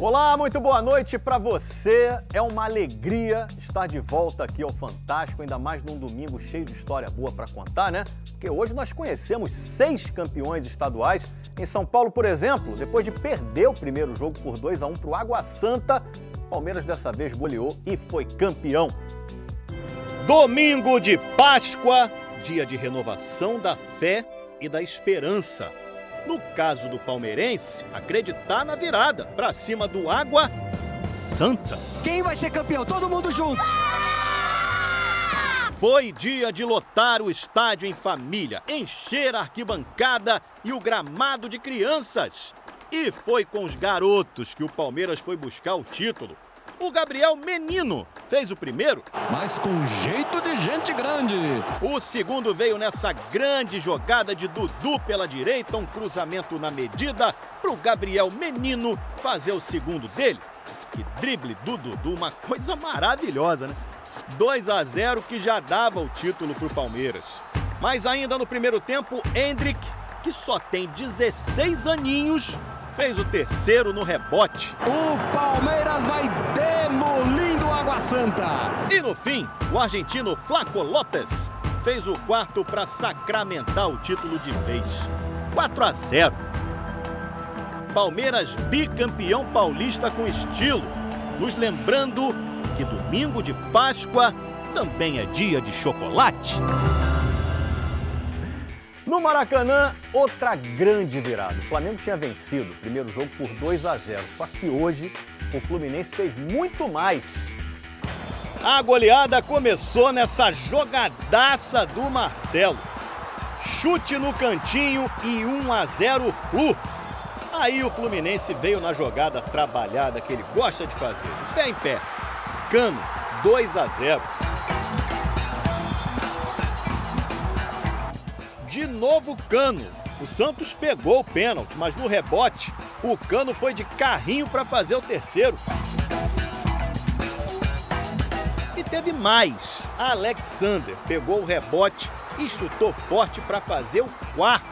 Olá, muito boa noite para você. É uma alegria estar de volta aqui ao Fantástico, ainda mais num domingo cheio de história boa para contar, né? Porque hoje nós conhecemos seis campeões estaduais. Em São Paulo, por exemplo, depois de perder o primeiro jogo por 2 a 1 para o Água Santa, Palmeiras dessa vez goleou e foi campeão. Domingo de Páscoa, dia de renovação da fé e da esperança. No caso do palmeirense, acreditar na virada para cima do Água Santa. Quem vai ser campeão? Todo mundo junto! Foi dia de lotar o estádio em família, encher a arquibancada e o gramado de crianças. E foi com os garotos que o Palmeiras foi buscar o título. O Gabriel Menino fez o primeiro. Mas com jeito de gente grande. O segundo veio nessa grande jogada de Dudu pela direita, um cruzamento na medida para o Gabriel Menino fazer o segundo dele. Que drible do Dudu, uma coisa maravilhosa, né? 2 a 0 que já dava o título para o Palmeiras. Mas ainda no primeiro tempo, Hendrick, que só tem 16 aninhos, fez o terceiro no rebote. O Palmeiras Santa. E no fim, o argentino Flaco Lopes fez o quarto para sacramentar o título de vez. 4 a 0. Palmeiras bicampeão paulista com estilo, nos lembrando que domingo de Páscoa também é dia de chocolate. No Maracanã, outra grande virada. O Flamengo tinha vencido o primeiro jogo por 2 a 0. Só que hoje o Fluminense fez muito mais. A goleada começou nessa jogadaça do Marcelo. Chute no cantinho e 1 a 0 Flu. Aí o Fluminense veio na jogada trabalhada que ele gosta de fazer. Pé em pé. Cano, 2 a 0. De novo Cano. O Santos pegou o pênalti, mas no rebote, o Cano foi de carrinho para fazer o terceiro. E teve mais. Alexander pegou o rebote e chutou forte para fazer o quarto.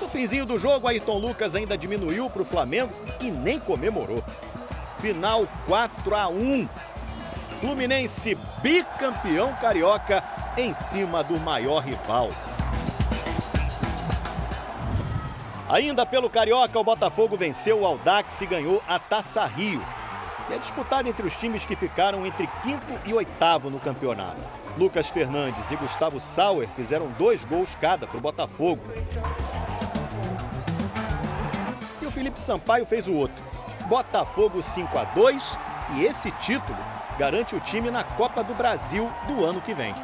No finzinho do jogo, Ayrton Lucas ainda diminuiu para o Flamengo e nem comemorou. Final 4 a 1. Fluminense bicampeão carioca em cima do maior rival. Ainda pelo Carioca, o Botafogo venceu o Aldax e ganhou a Taça Rio. E é disputado entre os times que ficaram entre quinto e oitavo no campeonato. Lucas Fernandes e Gustavo Sauer fizeram dois gols cada para o Botafogo. E o Felipe Sampaio fez o outro. Botafogo 5 a 2 e esse título garante o time na Copa do Brasil do ano que vem.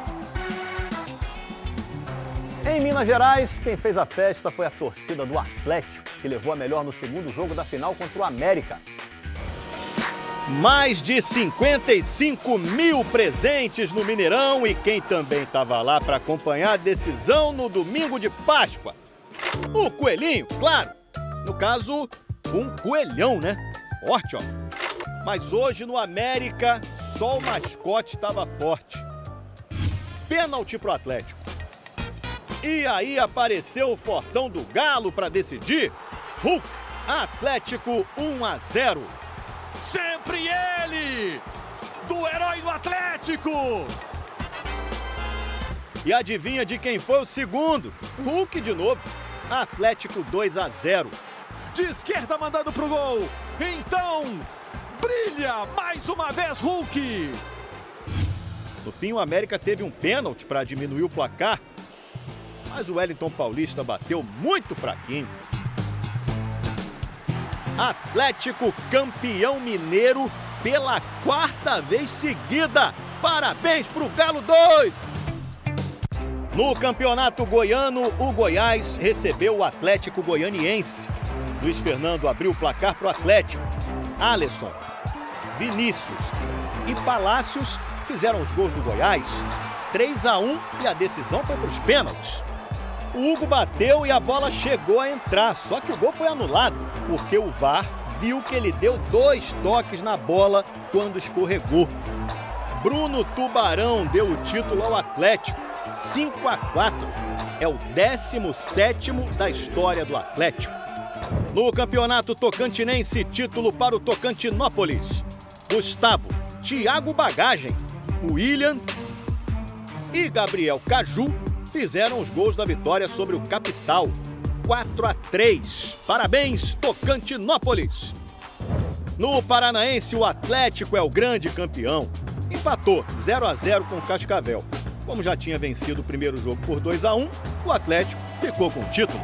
Em Minas Gerais, quem fez a festa foi a torcida do Atlético, que levou a melhor no segundo jogo da final contra o América. Mais de 55 mil presentes no Mineirão e quem também estava lá para acompanhar a decisão no domingo de Páscoa. O coelhinho, claro. No caso, um coelhão, né? Forte, ó. Mas hoje no América, só o mascote estava forte. Pênalti pro Atlético. E aí apareceu o fortão do Galo para decidir. Hulk, Atlético 1 a 0. Sempre ele! Do herói do Atlético! E adivinha de quem foi o segundo? Hulk de novo. Atlético 2 a 0. De esquerda mandando pro gol. Então, brilha mais uma vez Hulk. No fim, o América teve um pênalti para diminuir o placar, mas o Wellington Paulista bateu muito fraquinho. Atlético campeão mineiro pela quarta vez seguida. Parabéns pro Galo 2! No campeonato goiano, o Goiás recebeu o Atlético Goianiense. Luiz Fernando abriu o placar pro Atlético. Alisson, Vinícius e Palácios fizeram os gols do Goiás. 3 a 1 e a decisão foi para os pênaltis. O Hugo bateu e a bola chegou a entrar, só que o gol foi anulado, porque o VAR viu que ele deu dois toques na bola quando escorregou. Bruno Tubarão deu o título ao Atlético, 5 a 4. É o 17º da história do Atlético. No campeonato tocantinense, título para o Tocantinópolis. Gustavo, Thiago Bagagem, William e Gabriel Caju fizeram os gols da vitória sobre o Capital. 4 a 3. Parabéns, Tocantinópolis! No Paranaense, o Atlético é o grande campeão. Empatou 0 a 0 com o Cascavel. Como já tinha vencido o primeiro jogo por 2 a 1, o Atlético ficou com o título.